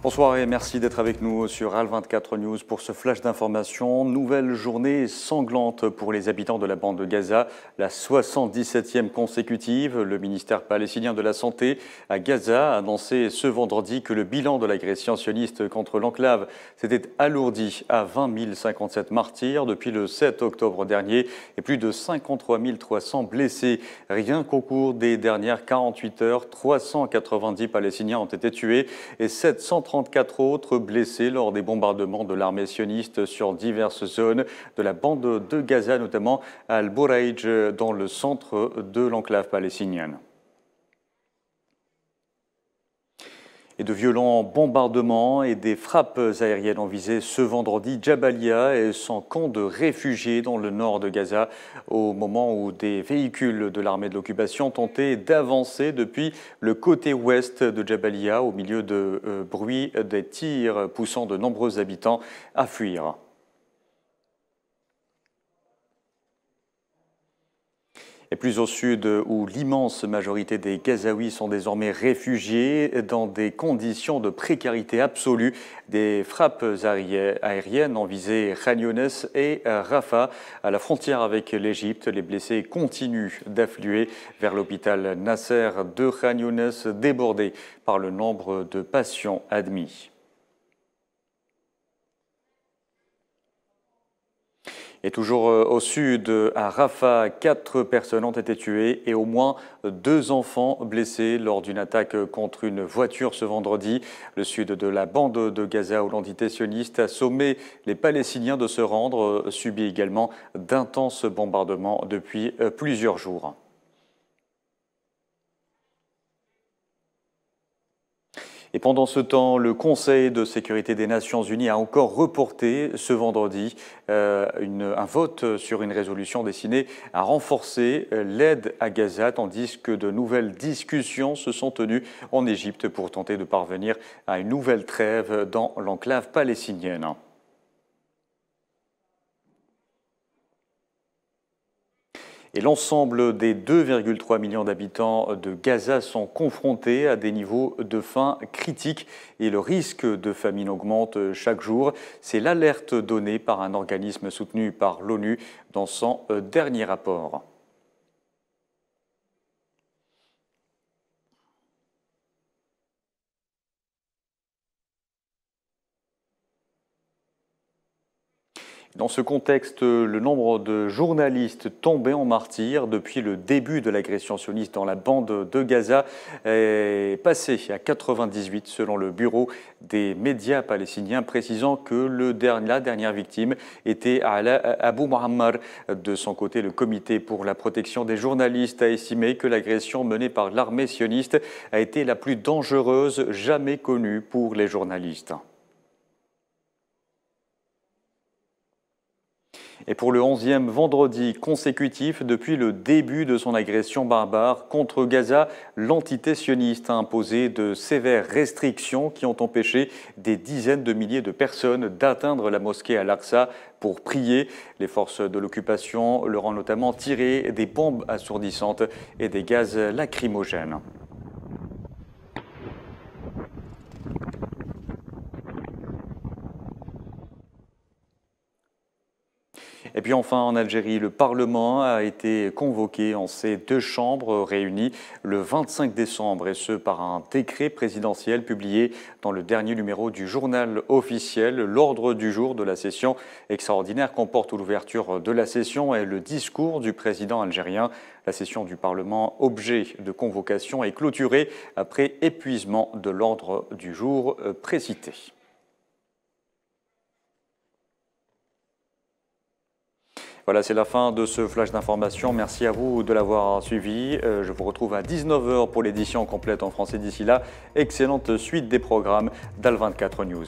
Bonsoir et merci d'être avec nous sur AL24 News pour ce flash d'information. Nouvelle journée sanglante pour les habitants de la bande de Gaza, la 77e consécutive. Le ministère palestinien de la Santé à Gaza a annoncé ce vendredi que le bilan de l'agression sioniste contre l'enclave s'était alourdi à 20 057 martyrs depuis le 7 octobre dernier et plus de 53 300 blessés. Rien qu'au cours des dernières 48 heures, 390 Palestiniens ont été tués et 730 34 autres blessés lors des bombardements de l'armée sioniste sur diverses zones de la bande de Gaza, notamment à Al-Bouraïj, dans le centre de l'enclave palestinienne. Et de violents bombardements et des frappes aériennes ont visé ce vendredi Jabalia et son camp de réfugiés dans le nord de Gaza au moment où des véhicules de l'armée de l'occupation tentaient d'avancer depuis le côté ouest de Jabalia au milieu de euh, bruit des tirs poussant de nombreux habitants à fuir. Et plus au sud, où l'immense majorité des Gazaouis sont désormais réfugiés dans des conditions de précarité absolue, des frappes aériennes ont visé Khan et Rafah. À la frontière avec l'Égypte, les blessés continuent d'affluer vers l'hôpital Nasser de Khan débordé par le nombre de patients admis. Et toujours euh, au sud, à Rafah, quatre personnes ont été tuées et au moins deux enfants blessés lors d'une attaque contre une voiture ce vendredi. Le sud de la bande de Gaza, où l'entité sioniste a sommé les Palestiniens de se rendre, euh, subit également d'intenses bombardements depuis euh, plusieurs jours. Pendant ce temps, le Conseil de sécurité des Nations Unies a encore reporté ce vendredi euh, un vote sur une résolution destinée à renforcer euh, l'aide à Gaza, tandis que de nouvelles discussions se sont tenues en Égypte pour tenter de parvenir à une nouvelle trêve dans l'enclave palestinienne. Et l'ensemble des 2,3 millions d'habitants de Gaza sont confrontés à des niveaux de faim critiques et le risque de famine augmente chaque jour. C'est l'alerte donnée par un organisme soutenu par l'ONU dans son euh, dernier rapport. Dans ce contexte, le nombre de journalistes tombés en martyrs depuis le début de l'agression sioniste dans la bande de Gaza est passé à 98 selon le bureau des médias palestiniens, précisant que la dernière victime était Abu Muhammad. De son côté, le comité pour la protection des journalistes a estimé que l'agression menée par l'armée sioniste a été la plus dangereuse jamais connue pour les journalistes. Et pour le 11e vendredi consécutif depuis le début de son agression barbare contre Gaza, l'entité sioniste a imposé de sévères restrictions qui ont empêché des dizaines de milliers de personnes d'atteindre la mosquée Al-Aqsa pour prier. Les forces de l'occupation leur ont notamment tiré des bombes assourdissantes et des gaz lacrymogènes. Et puis enfin, en Algérie, le Parlement a été convoqué en ces deux chambres réunies le 25 décembre, et ce par un décret présidentiel publié dans le dernier numéro du journal officiel. L'ordre du jour de la session extraordinaire comporte l'ouverture de la session et le discours du président algérien. La session du Parlement, objet de convocation, est clôturée après épuisement de l'ordre du jour précité. Voilà, c'est la fin de ce flash d'information. Merci à vous de l'avoir suivi. Euh, je vous retrouve à 19h pour l'édition complète en français d'ici là. Excellente suite des programmes d'Al24 News.